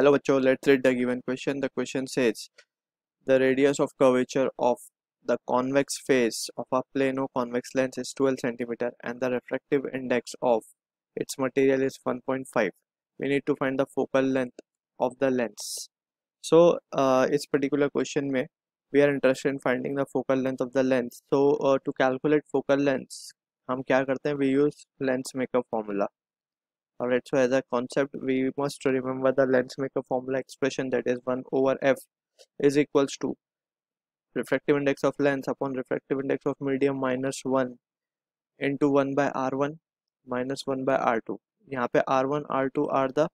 Hello bachcho, let's read the given question. The question says the radius of curvature of the convex face of a plano convex lens is 12 centimeter and the refractive index of its material is 1.5. We need to find the focal length of the lens. So uh, इस particular question में are interested in finding the focal length of the lens. So uh, to calculate focal length हम क्या करते हैं we use lens maker formula. Alright, so as a concept, we must remember the lens maker formula expression that is 1 over f is equals to refractive index of lens upon refractive index of medium minus 1 into 1 by r1 minus 1 by r2. यहाँ पे r1 r2 are the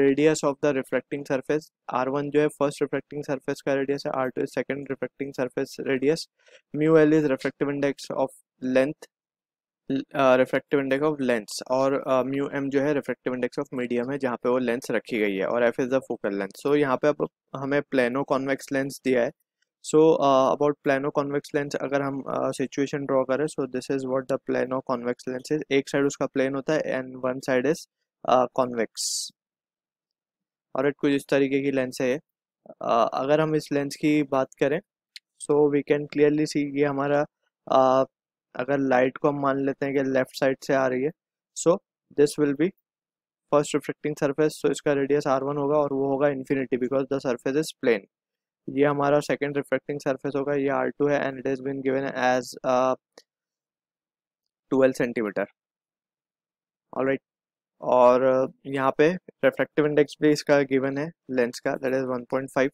radius of the refracting surface r1 जो है first refracting surface का radius है r2 is second refracting surface radius mu l is refractive index of length refractive index of lens और mu M जो है refractive index of medium है जहाँ पे वो लेंस रखी गई है और F is the focal length so यहाँ पे अब हमें प्लेनो कॉन्वेक्स लेंस दिया है। So about plano convex lens अगर हम सिचुएशन ड्रॉ करें so this is what the plano convex lens is एक साइड उसका प्लेन होता है and one side is convex और इट कुछ इस तरीके की लेंस है uh, अगर हम इस लेंस की बात करें so we can clearly see ये हमारा अगर लाइट को हम मान लेते हैं कि लेफ़्ट साइड से आ रही है so this will be first reflecting surface so इसका रेडियस आर वन होगा और वो होगा infinity because the surface is plane ये हमारा सेकेंड रिफ्लेक्टिंग सरफेस होगा, ये आर टू है and it is been given as twelve centimetre alright और यहाँ पे रिफ्लेक्टिव इंडेक्स भी इसका गिवन है लेंस का that is 1.5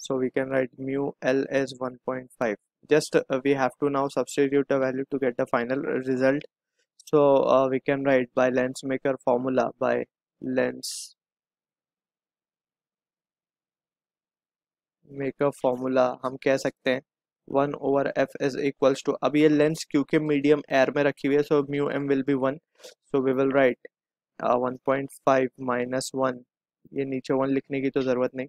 so we can write mu l as 1.5 just uh, we have to now substitute a value to get the final result. So uh, we can write by lens maker formula by lens maker formula हम कह सकते हैं one over F is equals to अब ये lens क्योंकि medium air में रखी हुई है so mu M will be one so we will write one point five minus one ये नीचे वन लिखने की तो ज़रूरत नहीं.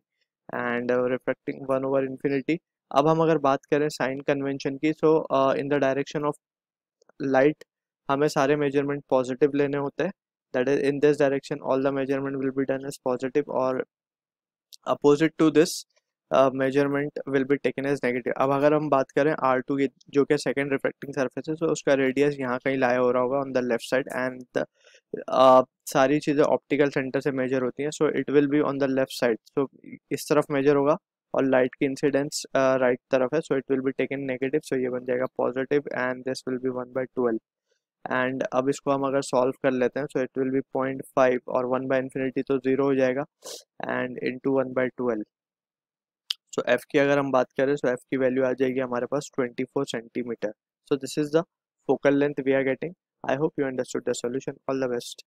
And refracting one over infinity अब हम अगर बात करें साइन कन्वेंशन की so in the direction of light हमें सारे मेज़रमेंट पॉजिटिव लेने होते हैं। That is in this direction all the measurement will be done as positive और opposite to this measurement will be taken as negative अब अगर हम बात करें आर टू की, जो कि सेकेंड रिफ्लेक्टिंग सर्फेस है तो उसका रेडियस यहाँ कहीं लाया हो रहा होगा on the left side and सारी चीज़ें ऑप्टिकल सेंटर से मेजर होती हैं so it will be on the left side so इस तरफ़ मेजर होगा और लाइट की इंसिडेंस राइट तरफ़ है so it will be taken negative so ये बन जाएगा positive and this will be one by twelve and अब इसको हम अगर सॉल्व कर लेते हैं so it will be point five और वन बाई इन्फिनिटी तो ज़ीरो हो जाएगा and into one by twelve so F की अगर हम बात करें सो एफ़ की वैल्यू आ जाएगी हमारे पास twenty four centimetre so this is the focal length we are getting I hope you understood the solution all the best